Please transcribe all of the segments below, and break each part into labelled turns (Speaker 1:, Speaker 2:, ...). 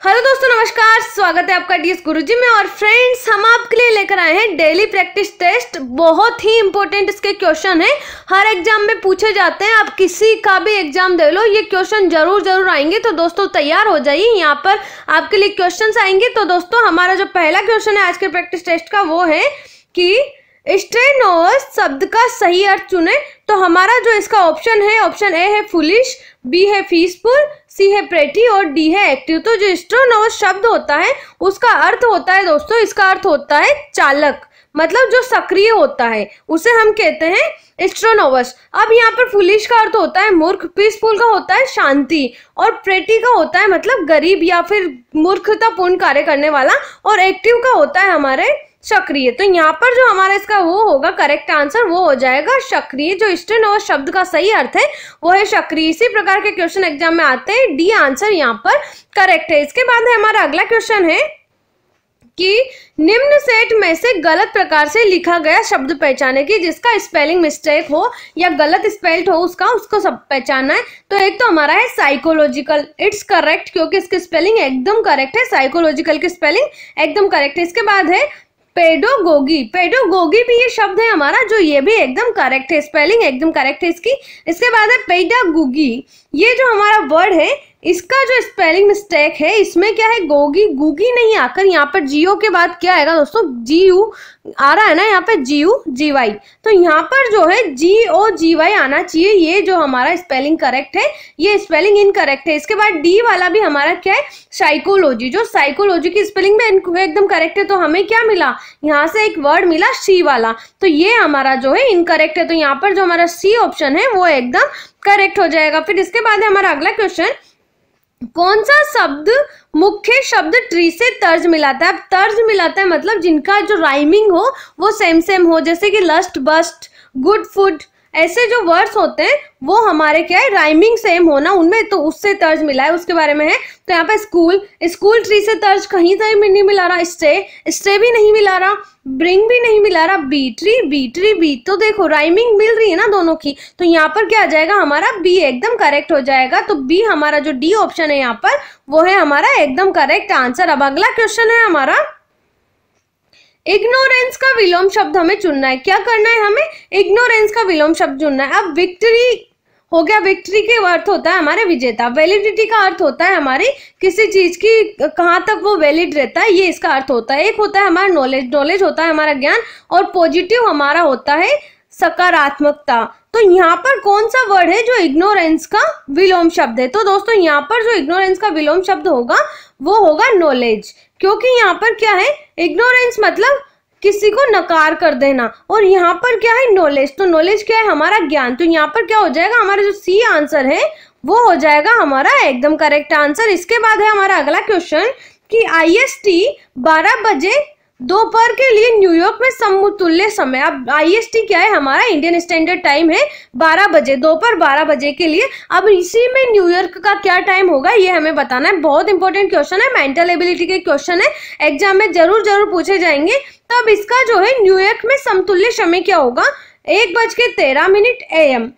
Speaker 1: Hello दोस्तों, नमस्कार। स्वागत है आपका डीएस गुरुजी में। और फ्रेंड्स, हम आपके लिए लेकर आए हैं डेली प्रैक्टिस टेस्ट। बहुत ही इंपॉर्टेंट इसके क्वेश्चन है। हर एग्ज़ाम में पूछे जाते हैं। आप किसी का भी एग्ज़ाम दे लो, ये क्वेश्चन ज़रूर ज़रूर आएँगे। तो दोस्तों, तैयार हो जाइए। यहाँ पर आपके लिए क्वेश्चन आएँगे। तो दोस्तों, हमारा जो पहला क्वेश्चन है आज के प्रैक्टिस टेस्ट का, वो है कि स्ट्रेनोस शब्द का सही अर्थ चुने तो हमारा जो इसका ऑप्शन है ऑप्शन ए है फुलिश बी है फीसफुल सी है प्रेटी और डी है एक्टिव तो जो स्ट्रोनोस शब्द होता है, उसका अर्थ होता है दोस्तों, इसका अर्थ होता है चालक. मतलब जो सक्रिय होता है, उसे हम कहते हैं स्ट्रोनोवस अब यहाँ पर फुलिश का अर्थ होता है मूर्ख पीसफुल का होता है शांति, और प्रेटी का होता है मतलब गरीब या फिर मूर्खतापूर्ण कार्य करने वाला, और एक्टिव का होता है हमारे सक्रिय। तो यहाँ पर जो हमारा इसका वो होगा करेक्ट आंसर वो हो जाएगा सक्रिय। जो स्टेनो शब्द का सही अर्थ है, वो है सक्रिय। इसी प्रकार के क्वेश्चन एग्ज़ाम में आते हैं। डी आंसर यहाँ पर करेक्ट है। इसके बाद है हमारा अगला क्वेश्चन है कि निम्न सेट में से गलत प्रकार से लिखा गया शब्द पहचाने की, जिसका स्पेलिंग मिस्टेक हो या गलत स्पेल्ड हो उसका, उसको सब पहचानना है। तो एक तो हमारा है साइकोलॉजिकल इट्स करेक्ट क्योंकि इसकी स्पेलिंग एकदम करेक्ट है। साइकोलॉजिकल की स्पेलिंग एकदम करेक्ट है। इसके बाद है पेडोगोगी। पेडोगोगी भी ये शब्द है हमारा, जो ये भी एकदम करेक्ट है स्पेलिंग एकदम करेक्ट है इसकी। इसके बाद है पेडागोगी। ये जो हमारा वर्ड है इसका जो स्पेलिंग मिस्टेक है, इसमें क्या है? गोगी गुगी नहीं आकर यहाँ पर जियो के बाद क्या आएगा दोस्तों? जी यू आ रहा है ना यहाँ पे जी यू जी वाई तो यहाँ पर जो है जी ओ जी वाई आना चाहिए। ये जो हमारा स्पेलिंग करेक्ट है, ये स्पेलिंग इनकरेक्ट है। इसके बाद डी वाला भी हमारा क्या है? साइकोलॉजी जो साइकोलॉजी की स्पेलिंग में एकदम करेक्ट है तो हमें क्या मिला? यहाँ से एक वर्ड मिला सी वाला। तो ये हमारा जो है इनकरेक्ट है। तो यहाँ पर जो हमारा सी ऑप्शन है, वो एकदम करेक्ट हो जाएगा। फिर इसके बाद हमारा अगला क्वेश्चन कौन सा शब्द मुख्य शब्द ट्री से तर्ज मिलाता है? अब तर्ज मिलाता है मतलब जिनका जो राइमिंग हो, वो सेम सेम हो, जैसे कि लस्ट बस्ट गुड फ़ूड ऐसे जो वर्ड्स होते हैं, वो हमारे क्या है राइमिंग सेम होना उनमें तो उससे तर्ज मिला है, उसके बारे में है। तो यहाँ पे स्कूल स्कूल ट्री से तर्ज कहीं से नहीं मिला रहा स्टे स्टे भी नहीं मिला रहा ब्रिंग भी नहीं मिला रहा B tree B tree B तो देखो राइमिंग मिल रही है ना दोनों की तो यहाँ पर क्या आ जाएगा, हमारा बी एकदम करेक्ट हो जाएगा तो बी हमारा जो डी ऑप्शन है यहाँ पर, वो है हमारा एकदम करेक्ट आंसर अब अगला क्वेश्चन है हमारा इग्नोरेंस का विलोम शब्द हमें चुनना है। क्या करना है हमें? इग्नोरेंस का विलोम शब्द चुनना है। अब विक्ट्री हो गया विक्ट्री के अर्थ होता है हमारे विजेता। वैलिडिटी का अर्थ होता है हमारी किसी चीज़ की, कहाँ तक वो वैलिड रहता है, ये इसका अर्थ होता है। एक होता है हमारा नॉलेज नॉलेज होता है हमारा ज्ञान और पॉजिटिव हमारा होता है सकारात्मकता। तो यहाँ पर कौन सा वर्ड है जो इग्नोरेंस का विलोम शब्द है? तो दोस्तों, यहाँ पर जो इग्नोरेंस का विलोम शब्द होगा, वो होगा नॉलेज क्योंकि यहाँ पर क्या है? इग्नोरेंस मतलब किसी को नकार कर देना। और यहाँ पर क्या है? नॉलेज तो नॉलेज क्या है? हमारा ज्ञान। तो यहाँ पर क्या हो जाएगा? हमारा जो सी आंसर है, वो हो जाएगा हमारा एकदम करेक्ट आंसर इसके बाद है हमारा अगला क्वेश्चन कि टी बारह बजे दोपहर के लिए न्यूयॉर्क में समतुल्य समय। अब आईएसटी क्या है? हमारा इंडियन स्टैंडर्ड टाइम है 12 बजे, दोपहर 12 बजे के लिए। अब इसी में न्यूयॉर्क का क्या टाइम होगा, ये हमें बताना है। बहुत इंपॉर्टेंट क्वेश्चन है मेंटल एबिलिटी के क्वेश्चन है। एग्ज़ाम में ज़रूर ज़रूर पूछे जाएँगे। तब इसका जो है न्यूयॉर्क में समतुल्य समय क्या होगा? एक बज के तेरह मिनट ए एम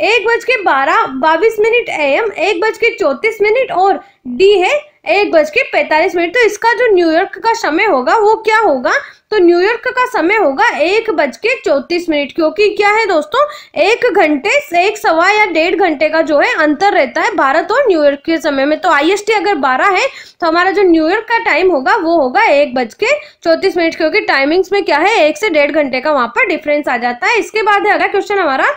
Speaker 1: एक बज के बारह बाईस मिनट ए एम एक बज के चौतीस मिनट और डी है एक बज के पैंतालीस मिनट तो इसका जो न्यूयॉर्क का समय होगा, वो क्या होगा? तो न्यूयॉर्क का समय होगा एक बज के चौतीस मिनट, क्योंकि क्या है दोस्तों, एक घंटे से एक सवा या डेढ़ घंटे का जो है अंतर रहता है भारत और न्यूयॉर्क के समय में। तो आईएसटी अगर बारह है तो हमारा जो न्यूयॉर्क का टाइम होगा, वो होगा एक बज के चौतीस मिनट, क्योंकि टाइमिंग्स में क्या है, एक से डेढ़ घंटे का वहाँ पर डिफरेंस आ जाता है। इसके बाद है अगला क्वेश्चन हमारा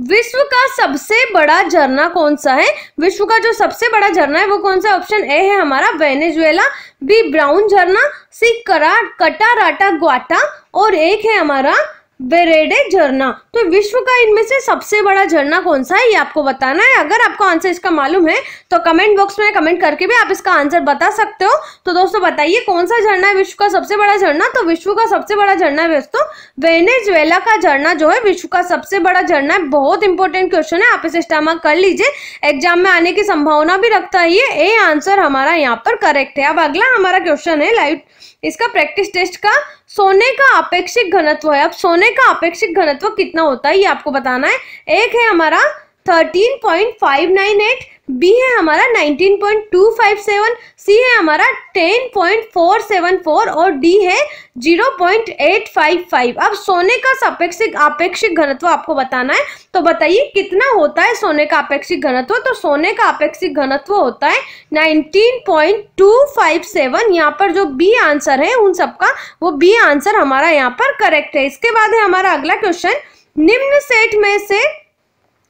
Speaker 1: विश्व का सबसे बड़ा झरना कौन सा है? विश्व का जो सबसे बड़ा झरना है, वो कौन सा? ऑप्शन ए है हमारा वेनेजुएला, बी ब्राउन झरना, सी करा, कटाराटा ग्वाटा और एक है हमारा बेरेडे झरना। तो विश्व का इनमें से सबसे बड़ा झरना कौन सा है, ये आपको बताना है। अगर आपको आंसर इसका मालूम है तो कमेंट बॉक्स में कमेंट करके भी आप इसका आंसर बता सकते हो। तो दोस्तों बताइए, कौन सा झरना है विश्व का सबसे बड़ा झरना? तो विश्व का सबसे बड़ा झरना है दोस्तों, वेनेजुएला का झरना जो है, विश्व का सबसे बड़ा झरना है। बहुत इंपॉर्टेंट क्वेश्चन है, आप इसे स्टामा कर लीजिए। एग्ज़ाम में आने की संभावना भी रखता है ये ए आंसर हमारा यहाँ पर करेक्ट है। अब अगला हमारा क्वेश्चन है लाइव इसका प्रैक्टिस टेस्ट का सोने का अपेक्षिक घनत्व है। अब सोने का अपेक्षिक घनत्व कितना होता है, ये आपको बताना है। एक है हमारा 13.598 बी है हमारा 19.257 सी है हमारा 10.474 और डी है 0.855 अब सोने का सापेक्षिक, आपेक्षिक घनत्व आपको बताना है तो बताइए कितना होता है सोने का आपेक्षिक घनत्व? तो सोने का आपेक्षिक घनत्व होता है 19.257 यहाँ पर जो बी आंसर है, उन सबका, वो बी आंसर हमारा यहाँ पर करेक्ट है। इसके बाद है हमारा अगला क्वेश्चन निम्न सेट में से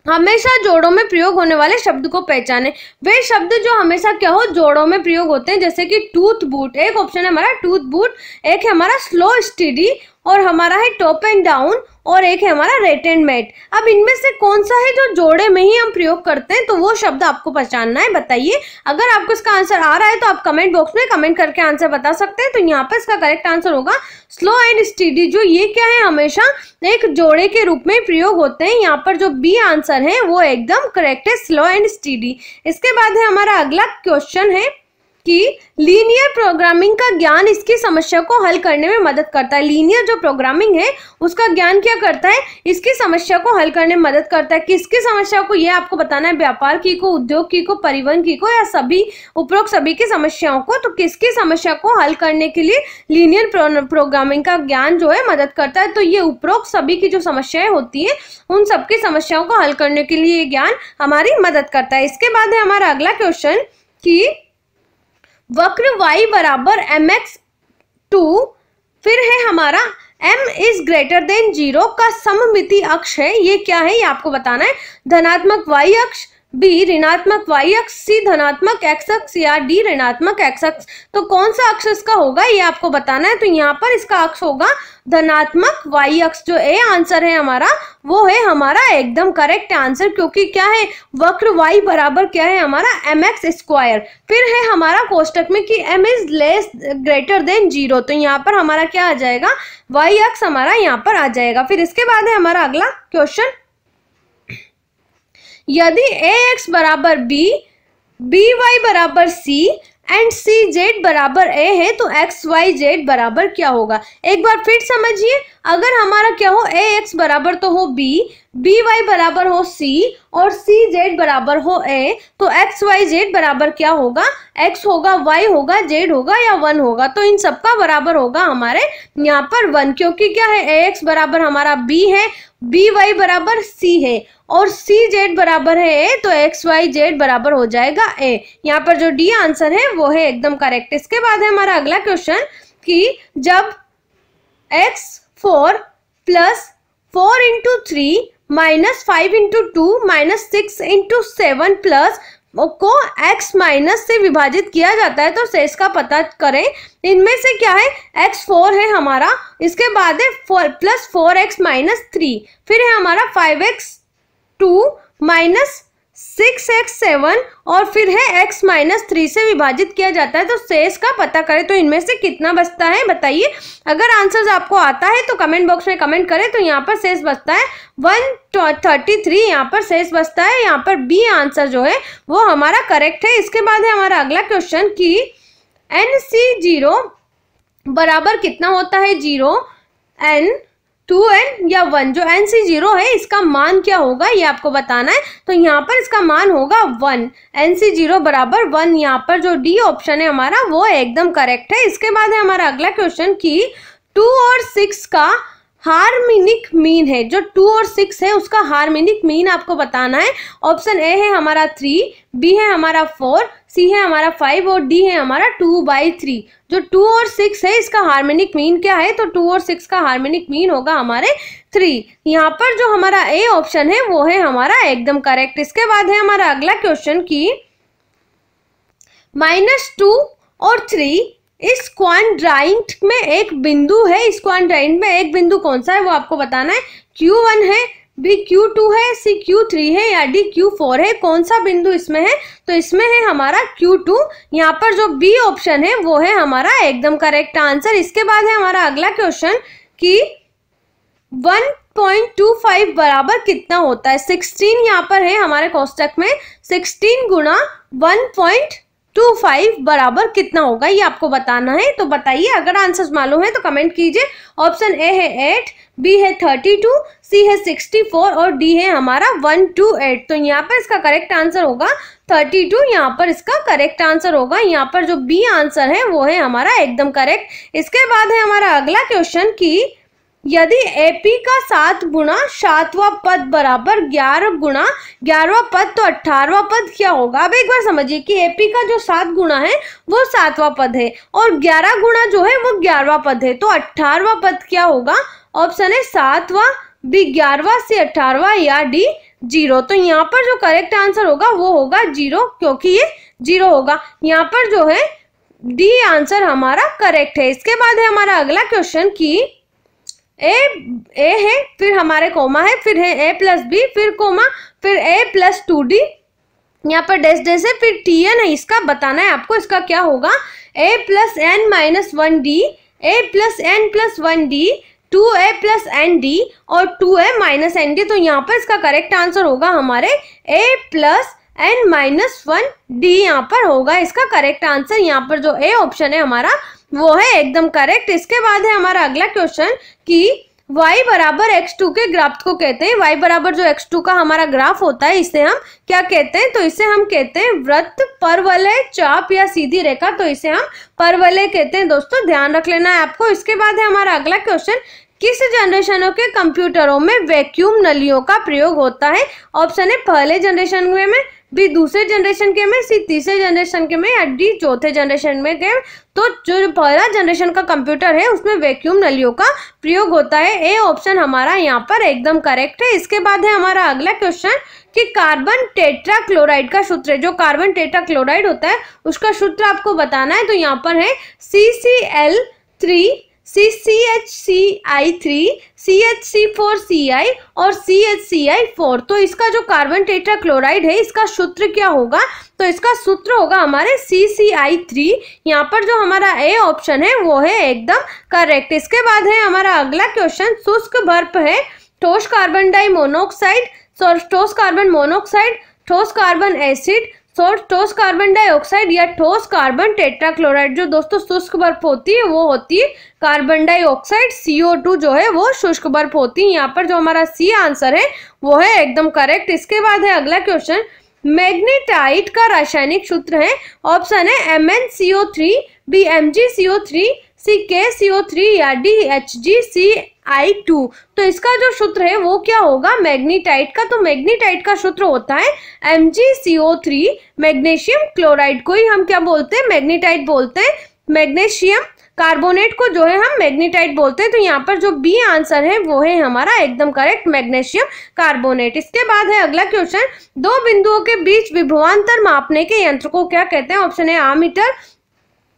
Speaker 1: हमेशा जोड़ों में प्रयोग होने वाले शब्द को पहचाने। वे शब्द जो हमेशा क्या हो, जोड़ों में प्रयोग होते हैं, जैसे कि टूथ बूट। एक ऑप्शन है हमारा, टूथ बूट। एक है हमारा स्लो स्टडी और हमारा है टॉप एंड डाउन और एक है हमारा रेट एंड मेट अब इनमें से कौन सा है जो जोड़े में ही हम प्रयोग करते हैं? तो वो शब्द आपको पहचानना है, बताइए। अगर आपको इसका आंसर आ रहा है तो आप कमेंट बॉक्स में कमेंट करके आंसर बता सकते हैं। तो यहाँ पर इसका करेक्ट आंसर होगा स्लो एंड स्टीडी जो ये क्या है, हमेशा एक जोड़े के रूप में प्रयोग होते हैं। यहाँ पर जो बी आंसर है, वो एकदम करेक्ट है स्लो एंड स्टीडी इसके बाद है हमारा अगला क्वेश्चन है कि लीनियर प्रोग्रामिंग का ज्ञान इसकी समस्या को हल करने में मदद करता है। लीनियर जो प्रोग्रामिंग है, उसका ज्ञान क्या करता है? इसकी समस्या को हल करने में मदद करता है। किसकी समस्या को? यह आपको बताना है। व्यापार की को, उद्योग की को, परिवहन की को या सभी, उपरोक्त सभी की समस्याओं को। तो किसकी समस्या को हल करने के लिए लीनियर प्रोग्रामिंग का ज्ञान जो है, मदद करता है? तो ये उपरोक्त सभी की जो समस्याएँ होती है, उन सबकी समस्याओं को हल करने के लिए ये ज्ञान हमारी मदद करता है। इसके बाद है हमारा अगला क्वेश्चन की वक्र y बराबर एम एक्स टू फिर है हमारा m is greater than zero का सममिति अक्ष है। ये क्या है? ये आपको बताना है। धनात्मक y अक्ष बी, ऋणात्मक, वाई अक्ष, सी, धनात्मक एक्स अक्ष, या डी, ऋणात्मक एक्स अक्ष। तो कौन सा अक्ष इसका होगा? ये आपको बताना है। तो यहाँ पर इसका अक्ष होगा धनात्मक, वाई अक्ष जो ए आंसर है हमारा, वो है हमारा एकदम करेक्ट आंसर, क्योंकि क्या है? वक्र वाई बराबर क्या है हमारा? एम एक्स स्क्वायर फिर है हमारा कोष्टक में कि M is less greater than zero तो यहाँ पर हमारा क्या आ जाएगा? वाई अक्ष हमारा यहाँ पर आ जाएगा। फिर इसके बाद है हमारा अगला क्वेश्चन यदि ए एक्स बराबर बी बी वाई बराबर सी एंड सी जेड बराबर ए है तो एक्स वाई जेड बराबर क्या होगा? एक बार फिर समझिए, अगर हमारा क्या हो ए एक्स बराबर तो हो बी बी वाई बराबर हो सी और सी जेड बराबर हो ए तो एक्स वाई जेड बराबर क्या होगा? एक्स होगा वाई होगा जेड होगा या वन होगा? तो इन सबका बराबर होगा हमारे यहाँ पर वन, क्योंकि क्या है ए एक्स बराबर हमारा बी है बी वाई बराबर सी है और सी जेड बराबर है ए तो एक्स वाई जेड बराबर हो जाएगा ए। यहाँ पर जो डी आंसर है, वो है एकदम करेक्ट इसके बाद है हमारा अगला क्वेश्चन कि जब X four plus four into three minus five into two minus six into seven plus को x माइनस से विभाजित किया जाता है तो शेष का पता करें। इनमें से क्या है? x फोर है हमारा। इसके बाद है four plus four X minus three फिर है हमारा five X two minus six X seven और फिर है एक्स माइनस थ्री से विभाजित किया जाता है तो शेष का पता करें तो इनमें से कितना बचता है बताइए। अगर आंसर आपको आता है तो कमेंट बॉक्स में कमेंट करें तो यहाँ पर शेष बचता है। वन थर्टी थ्री यहाँ पर शेष बचता है, यहाँ पर बी आंसर जो है, वो हमारा करेक्ट है। इसके बाद है हमारा अगला क्वेश्चन की एन सी ज़ीरो बराबर कितना होता है? ज़ीरो, एन टू एन या वन, जो एन सी ज़ीरो है, इसका मान क्या होगा? ये आपको बताना है। तो यहाँ पर इसका मान होगा वन। एन सी ज़ीरो बराबर वन। यहाँ पर जो डी ऑप्शन है हमारा, वो एकदम करेक्ट है। इसके बाद है हमारा अगला क्वेश्चन की टू और सिक्स का हार्मिनिक मीन है। जो टू और सिक्स है, उसका हार्मिनिक मीन आपको बताना है। ऑप्शन ए है हमारा थ्री, बी है हमारा फोर सी है, हमारा फाइव और डी है, हमारा टू बाई थ्री जो टू और सिक्स है, इसका हार्मोनिक मीन क्या है? तो टू और सिक्स का हार्मोनिक मीन होगा हमारे थ्री यहाँ पर जो हमारा ए ऑप्शन है, वो है हमारा एकदम करेक्ट इसके बाद है हमारा अगला क्वेश्चन की माइनस टू और थ्री इस क्वांट्राइंट में एक बिंदु है, इस क्वांट्राइंट में एक बिंदु कौन सा है, वो आपको बताना है। क्यू वन है बी क्यू टू है, सी क्यू थ्री है या डी क्यू फोर है, कौन सा बिंदु इसमें है? तो इसमें है हमारा क्यू टू। यहाँ पर जो बी ऑप्शन है, वो है हमारा एकदम करेक्ट आंसर। इसके बाद है हमारा अगला क्वेश्चन कि 1.25 बराबर कितना होता है? 16 यहाँ पर है हमारे कोष्टक में। 16 गुना वन टू फाइव बराबर कितना होगा? ये आपको बताना है। तो बताइए, अगर आंसर मालूम है तो कमेंट कीजिए। ऑप्शन ए है एट बी है थर्टी टू, सी है सिक्सटी फोर और डी है हमारा वन टू एट। तो यहाँ पर इसका करेक्ट आंसर होगा थर्टी टू, यहाँ पर इसका करेक्ट आंसर होगा। यहाँ पर जो बी आंसर है, वो है हमारा एकदम करेक्ट इसके बाद है हमारा अगला क्वेश्चन की यदि एपी का सात गुणा सातवा पद बराबर ग्यारह गुणा, ग्यारहवा पद तो अठारवा पद क्या होगा? अब एक बार समझिए कि एपी का जो सात गुणा है, वो सातवां पद है और ग्यारह गुणा जो है, वो ग्यारहवा पद है। तो अठारवा पद क्या होगा? ऑप्शन है सातवा बी ग्यारहवा से अठारवा या डी ज़ीरो। तो यहाँ पर जो करेक्ट आंसर होगा, वो होगा ज़ीरो, क्योंकि ये ज़ीरो होगा। यहाँ पर जो है डी आंसर हमारा करेक्ट है। इसके बाद है हमारा अगला क्वेश्चन की ए ए है, फिर हमारे कोमा है, फिर है ए प्लस बी फिर कोमा फिर ए प्लस टू डी यहाँ पर डेस डेस है, फिर टी एन है, इसका बताना है आपको, इसका क्या होगा? A plus N minus one D A plus N plus one D two A plus N D और two A minus N D तो यहाँ पर इसका करेक्ट आंसर होगा हमारे A plus N minus one D यहाँ पर होगा इसका करेक्ट आंसर यहाँ पर जो ए ऑप्शन है हमारा, वो है एकदम करेक्ट इसके बाद है हमारा अगला क्वेश्चन कि y बराबर x2 के ग्राफ को कहते हैं। y बराबर जो x2 का हमारा ग्राफ होता है, इसे हम क्या कहते हैं? तो इसे हम कहते हैं वृत्त परवलय चाप या सीधी रेखा। तो इसे हम परवलय कहते हैं। दोस्तों, ध्यान रख लेना है आपको। इसके बाद है हमारा अगला क्वेश्चन किस जनरेशनों के कंप्यूटरों में वैक्यूम नलियों का प्रयोग होता है? ऑप्शन है, पहले जनरेशन में बी दूसरे जनरेशन के में, सी तीसरे जनरेशन के में, या डी चौथे जनरेशन में के तो जो पहला जनरेशन का कंप्यूटर है, उसमें वैक्यूम नलियों का प्रयोग होता है। ए ऑप्शन हमारा यहाँ पर एकदम करेक्ट है। इसके बाद है हमारा अगला क्वेश्चन कि कार्बन टेट्रा क्लोराइड का सूत्र है। जो कार्बन टेट्रा क्लोराइड होता है, उसका सूत्र आपको बताना है तो यहाँ पर है C C L three C C H C I three C H C four C I और सी एच सी आई फोर तो इसका जो कार्बन टेट्रा क्लोराइड है, इसका सूत्र क्या होगा? तो इसका सूत्र होगा हमारे सी सी आई थ्री यहाँ पर जो हमारा ए ऑप्शन है, वो है एकदम करेक्ट इसके बाद है हमारा अगला क्वेश्चन शुष्क बर्फ़ है, ठोस कार्बन डाई मोनोक्साइड ठोस कार्बन मोनोक्साइड ठोस कार्बन एसिड ठोस कार्बन डाइऑक्साइड या ठोस कार्बन टेट्राक्लोराइड जो दोस्तों शुष्क बर्फ़ होती है, वो होती है कार्बन डाइऑक्साइड सीओ टू जो है वो शुष्क बर्फ़ होती है। यहाँ पर जो हमारा सी आंसर है, वो है एकदम करेक्ट इसके बाद है अगला क्वेश्चन मैग्नेटाइट का रासायनिक सूत्र है। ऑप्शन है M N C O three B M G C O three C K C O three या D H G C I two तो इसका जो सूत्र है, वो क्या होगा? मैग्नीटाइट का। तो मैग्नीटाइट का सूत्र होता है M G C O three magnesium chloride को ही हम क्या बोलते हैं? मैग्नीटाइट बोलते हैं। मैग्नेशियम कार्बोनेट को जो है, हम मैग्नीटाइट बोलते हैं। तो यहाँ पर जो बी आंसर है, वो है हमारा एकदम करेक्ट मैग्नेशियम कार्बोनेट। इसके बाद है अगला क्वेश्चन दो बिंदुओं के बीच विभवांतर मापने के यंत्र को क्या कहते हैं? ऑप्शन है ammeter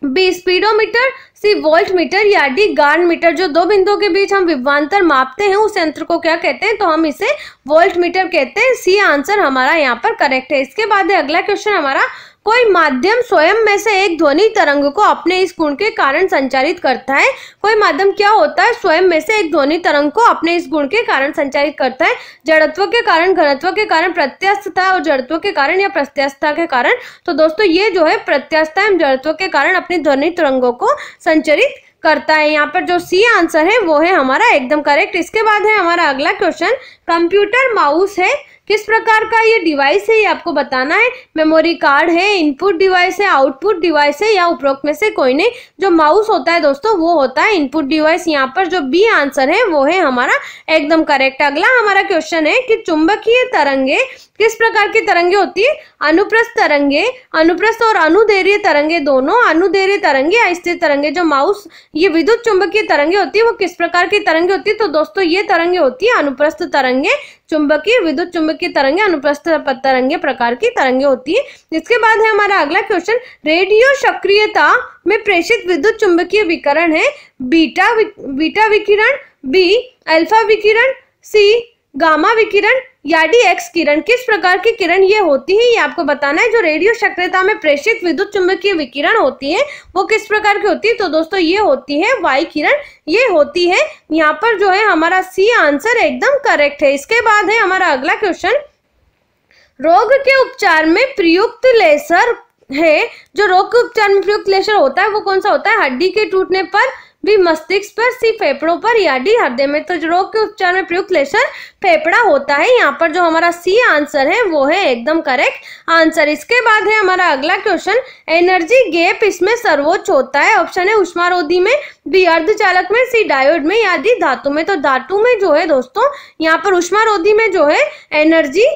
Speaker 1: B speedometer C volt meter या डी गार्न मीटर, जो दो बिंदुओं के बीच हम विभवांतर मापते हैं, उस यंत्र को क्या कहते हैं? तो हम इसे वोल्ट मीटर कहते हैं। सी आंसर हमारा यहाँ पर करेक्ट है। इसके बाद है, अगला क्वेश्चन हमारा कोई माध्यम स्वयं में से एक ध्वनि तरंग को अपने इस गुण के कारण संचारित करता है। कोई माध्यम क्या होता है? स्वयं में से एक ध्वनि तरंग को अपने इस गुण के कारण संचारित करता है। जड़त्व के कारण, घनत्व के कारण, प्रत्यास्थता और जड़त्व के कारण या प्रत्यास्थता के कारण। तो दोस्तों, ये जो है प्रत्यास्थता एवं जड़त्व के कारण अपनी ध्वनि तरंगों को संचरित करता है। यहाँ पर जो सी आंसर है, वो है हमारा एकदम करेक्ट इसके बाद है हमारा अगला क्वेश्चन कंप्यूटर माउस है। किस प्रकार का ये डिवाइस है, ये आपको बताना है? मेमोरी कार्ड है इनपुट डिवाइस है आउटपुट डिवाइस है, या उपरोक्त में से कोई नहीं। जो माउस होता है दोस्तों, वो होता है इनपुट डिवाइस यहाँ पर जो बी आंसर है, वो है हमारा एकदम करेक्ट अगला हमारा क्वेश्चन है कि चुंबकीय तरंगे किस प्रकार की तरंगे होती है? अनुप्रस्थ तरंगे, अनुप्रस्थ और अनुदेरीय तरंगे दोनों अनुदेरीय तरंगे स्थिर तरंगे। जो माउस ये विद्युत चुंबकीय तरंगे होती है, वो किस प्रकार की तरंगे होती है? तो दोस्तों, ये तरंगे होती है अनुप्रस्थ तरंगे। चुंबकीय विद्युत चुंबकीय तरंगे अनुप्रस्थ तरंगे प्रकार की तरंगे होती है। इसके बाद है हमारा अगला क्वेश्चन रेडियो सक्रियता में प्रेषित विद्युत चुंबकीय विकरण है। बीटा बीटा विकिरण, बी, अल्फ़ा विकिरण, सी गामा विकिरण या डी एक्स किरण, किस प्रकार की किरण ये होती है, ये आपको बताना है। जो रेडियो सक्रियता में प्रेषित विद्युत चुंबकीय विकिरण होती है, वो किस प्रकार की होती है? तो दोस्तों, ये होती है वाई किरण, ये होती है। यहाँ पर जो है हमारा सी आंसर एकदम करेक्ट है। इसके बाद है हमारा अगला क्वेश्चन। रोग के उपचार में प्रयुक्त लेसर है। जो रोग के उपचार में प्रयुक्त लेसर होता है, वो कौन सा होता है? हड्डी के टूटने पर बी मस्तिष्क पर सी फेफड़ों पर या डी हृदय में। तो रोग के उपचार में प्रयुक्त लेशन फेफड़ा होता है, यहाँ पर जो हमारा सी आंसर है, वो है एकदम करेक्ट आंसर इसके बाद है हमारा अगला क्वेश्चन एनर्जी गैप इसमें सर्वोच्च होता है। ऑप्शन है उष्मारोधी में बी अर्धचालक में सी डायोड में, या डी धातु में। तो धातु में जो है दोस्तों, यहाँ पर उष्मारोधी में जो है एनर्जी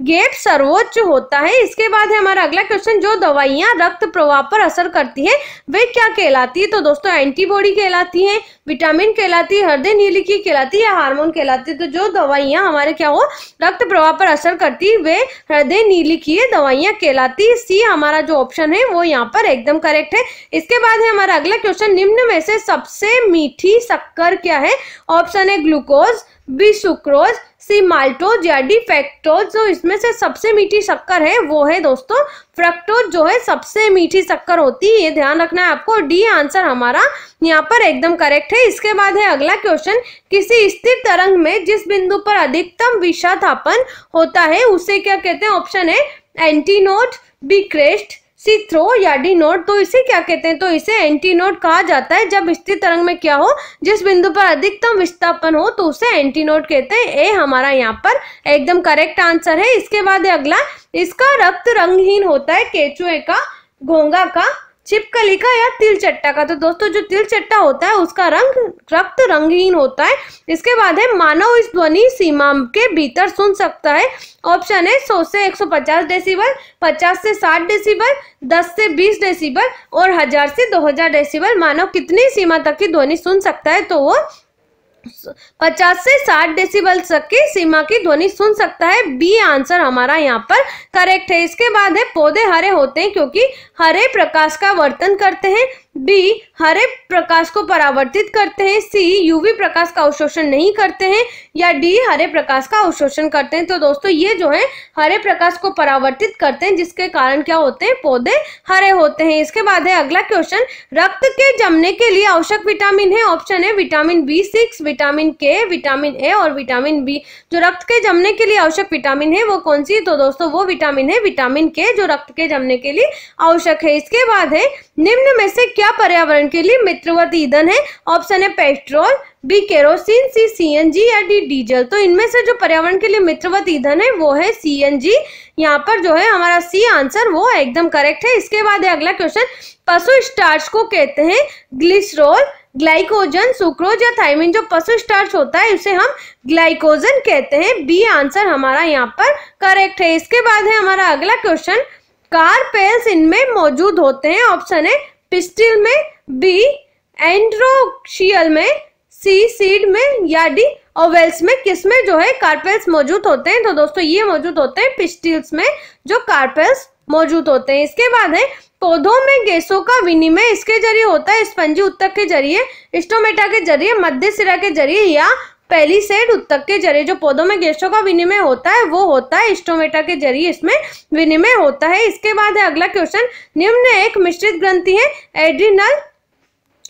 Speaker 1: गेप सर्वोच्च होता है। इसके बाद है हमारा अगला क्वेश्चन जो दवाइयाँ रक्त प्रवाह पर असर करती है, वे क्या कहलाती है? तो दोस्तों एंटीबॉडी कहलाती है विटामिन कहलाती है, हृदय नीलिकी कहलाती है या हार्मोन कहलाती है। तो जो दवाइयाँ हमारे क्या हो, रक्त प्रवाह पर असर करती है वे हृदय नीलिकीय दवाइयाँ कहलाती। है सी हमारा जो ऑप्शन है, वो यहाँ पर एकदम करेक्ट है। इसके बाद है हमारा अगला क्वेश्चन निम्न में से सबसे मीठी शक्कर क्या है? ऑप्शन है glucose B sucrose C maltose या डी फैक्टोज जो इसमें से सबसे मीठी शक्कर है, वो है दोस्तों, फ्रक्टोज, जो है सबसे मीठी शक्कर होती है। ये ध्यान रखना है आपको। डी आंसर हमारा यहाँ पर एकदम करेक्ट है। इसके बाद है अगला क्वेश्चन। किसी स्थिर तरंग में जिस बिंदु पर अधिकतम विषाथापन होता है, उसे क्या कहते हैं? ऑप्शन है antinode B crest C trough या डी नोट तो इसे क्या कहते हैं? तो इसे एंटी नोट कहा जाता है। जब स्थिर तरंग में क्या हो? जिस बिंदु पर अधिकतम विस्थापन हो तो उसे एंटी नोट कहते हैं। ए हमारा यहाँ पर एकदम करेक्ट आंसर है। इसके बाद अगला, इसका रक्त रंगहीन होता है केचुए का घोंगा का। छिपकली का या तिल चट्टा का। तो दोस्तों, जो तिल चट्टा होता है, उसका रंग रक्त रंगहीन होता है। इसके बाद है, मानव इस ध्वनि सीमा के भीतर सुन सकता है। ऑप्शन है 100 से 150 डेसिबल 50 से 60 डेसिबल 10 से 20 डेसिबल और हज़ार से 2000 डेसिबल। मानव कितनी सीमा तक की ध्वनि सुन सकता है तो वो पचास से साठ डेसिबल तक की सीमा की ध्वनि सुन सकता है। बी आंसर हमारा यहाँ पर करेक्ट है। इसके बाद है, पौधे हरे होते हैं क्योंकि हरे प्रकाश का वर्तन करते हैं। बी, हरे प्रकाश को परावर्तित करते हैं। सी यूवी प्रकाश का अवशोषण नहीं करते हैं। या डी हरे प्रकाश का अवशोषण करते हैं। तो दोस्तों, ये जो है, हरे प्रकाश को परावर्तित करते हैं, जिसके कारण क्या होते हैं? पौधे हरे होते हैं। इसके बाद है अगला क्वेश्चन रक्त के जमने के लिए आवश्यक विटामिन है। ऑप्शन है vitamin B six vitamin K vitamin A और विटामिन बी जो रक्त के जमने के लिए आवश्यक विटामिन है, वो कौन सी? तो दोस्तों, वो विटामिन है विटामिन के जो रक्त के जमने के लिए आवश्यक है। इसके बाद है, निम्न में से क्या पर्यावरण के लिए मित्रवत ईंधन है। ऑप्शन है petrol B kerosene C CNG या डी डीजल तो इनमें से जो पर्यावरण के लिए मित्रवत ईंधन है, वो है सीएनजी यहाँ पर जो है हमारा सी आंसर वो एकदम करेक्ट है। इसके बाद है अगला क्वेश्चन पशु स्टार्च को कहते हैं ग्लिसरोल ग्लाइकोजन सुक्रोज या थाइमिन जो पशु स्टार्च होता है, उसे हम ग्लाइकोजन कहते हैं। बी आंसर हमारा यहाँ पर करेक्ट है। इसके बाद है हमारा अगला क्वेश्चन कार्पेल्स इनमें मौजूद होते हैं। ऑप्शन है पिस्टिल में बी एंड्रोशियल में सी सीड में, या डी ओवेल्स में, किसमें जो है कार्पेल्स मौजूद होते हैं? तो दोस्तों, ये मौजूद होते हैं पिस्टिल्स में, जो कार्पेल्स मौजूद होते हैं। इसके बाद है, पौधों में गैसों का विनिमय इसके ज़रिए होता है, स्पंजी उत्तक के ज़रिए, स्टोमेटा के ज़रिए, मध्य सिरा के ज़रिए, या पहली सेड उत्तक के ज़रिए, जो पौधों में गैसों का विनिमय होता है, वो होता है स्टोमेटा के ज़रिए इसमें विनिमय होता है। इसके बाद है अगला क्वेश्चन निम्न एक मिश्रित ग्रंथि है, एड्रिनल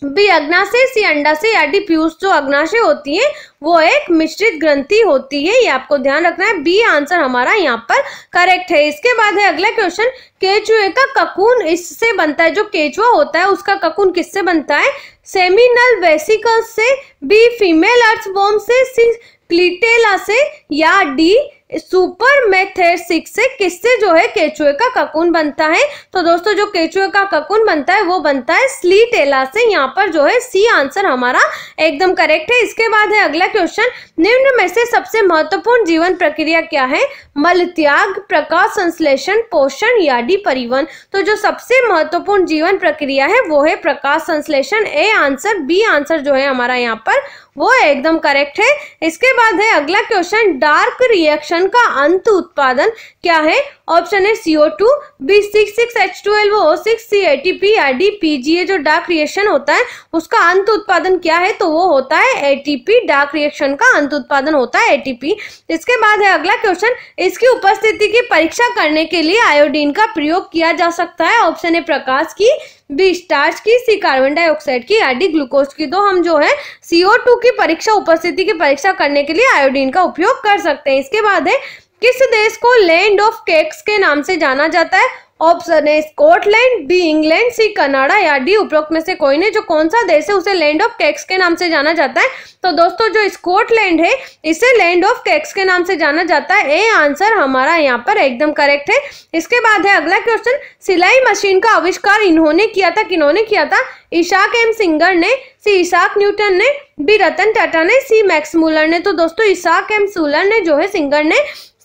Speaker 1: बी अग्नाशय सी अंडाशय या डी पीयूष जो अग्नाशय होती है, वो एक मिश्रित ग्रंथि होती है। ये आपको ध्यान रखना है, बी आंसर हमारा यहाँ पर करेक्ट है। इसके बाद है अगला क्वेश्चन केचुए का ककून इससे बनता है। जो केचुआ होता है, उसका ककून किससे बनता है? सेमिनल वेसिकल से बी फीमेल अर्थवॉर्म से सी क्लिटेला से या डी सुपर मेथेसिक्स से किससे जो है केचुए का ककुन बनता है? तो दोस्तों, जो केचुए का ककुन बनता है, वो बनता है स्लीटेला से। यहाँ पर जो है सी आंसर हमारा एकदम करेक्ट है। इसके बाद है अगला क्वेश्चन। निम्न में से सबसे महत्वपूर्ण जीवन प्रक्रिया क्या है? मल त्याग प्रकाश संश्लेषण, पोषण याडी परिवहन। तो जो सबसे महत्वपूर्ण जीवन प्रक्रिया है, वो है प्रकाश संश्लेषण। ए आंसर, बी आंसर जो है हमारा यहाँ पर वो एकदम करेक्ट है। इसके बाद है अगला क्वेश्चन डार्क रिएक्शन का अंत उत्पादन क्या है? ऑप्शन है CO two B six six H twelve O six C A T P I D P G A जो डार्क रिएक्शन होता है, उसका अंत उत्पादन क्या है? तो वो होता है एटीपी डार्क रिएक्शन का अंत उत्पादन होता है एटीपी इसके बाद है अगला क्वेश्चन इसकी उपस्थिति की परीक्षा करने के लिए आयोडीन का प्रयोग किया जा सकता है। ऑप्शन है प्रकाश की। बी स्टार्च की सी कार्बन डाइऑक्साइड की या डी ग्लूकोज की तो हम जो है सीओ टू की परीक्षा, उपस्थिति की परीक्षा करने के लिए आयोडीन का उपयोग कर सकते हैं। इसके बाद है, किस देश को लैंड ऑफ़ केक्स के नाम से जाना जाता है? Option A Scotland B England C Canada या डी उपरोक्त में से कोई नहीं, जो कौन सा देश है, उसे लैंड ऑफ़ केक्स के नाम से जाना जाता है। तो दोस्तों, जो स्कॉटलैंड है, इसे लैंड ऑफ़ केक्स के नाम से जाना जाता है। ए आंसर हमारा यहाँ पर एकदम करेक्ट है। इसके बाद है अगला क्वेश्चन सिलाई मशीन का आविष्कार इन्होंने किया था, किन्होंने किया था? इशाक एम सिंगर ने सी इसाक न्यूटन ने बी रतन टाटा ने सी मैक्स मूलर ने। तो दोस्तों इसाक एम सूलर ने, जो है सिंगर ने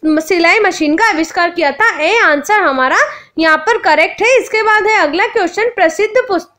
Speaker 1: सिलाई मशीन का आविष्कार किया था। ए आंसर हमारा यहाँ पर करेक्ट है। इसके बाद है अगला क्वेश्चन, प्रसिद्ध पुस्तक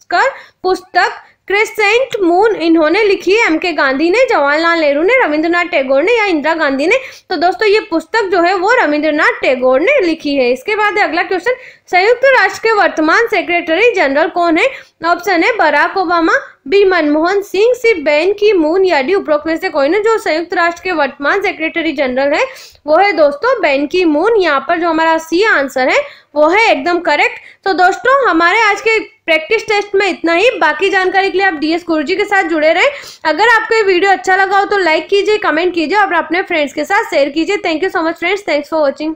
Speaker 1: पुस्तक क्रिसेंट मून इन्होंने लिखी है एम के गांधी ने, जवाहरलाल नेहरू ने, रविंद्रनाथ टैगोर ने या इंदिरा गांधी ने। तो दोस्तों, ये पुस्तक जो है, वो रविंद्रनाथ टैगोर ने लिखी है। इसके बाद अगला क्वेश्चन संयुक्त राष्ट्र के वर्तमान सेक्रेटरी जनरल कौन है? ऑप्शन है Barack Obama, B Manmohan Singh, C Ban Ki Moon, या डी उपरोक्त में से कोई ना, जो संयुक्त राष्ट्र के वर्तमान सेक्रेटरी जनरल है, वो है दोस्तों बैन की मून। यहाँ पर जो हमारा सी आंसर है, वो है एकदम करेक्ट तो दोस्तों, हमारे आज के प्रैक्टिस टेस्ट में इतना ही। बाकी जानकारी के लिए आप डीएस गुरुजी के साथ जुड़े रहे। अगर आपको ये वीडियो अच्छा लगा हो तो लाइक कीजिए, कमेंट कीजिए और अपने फ्रेंड्स के साथ शेयर कीजिए। Thank you so much friends thanks for watching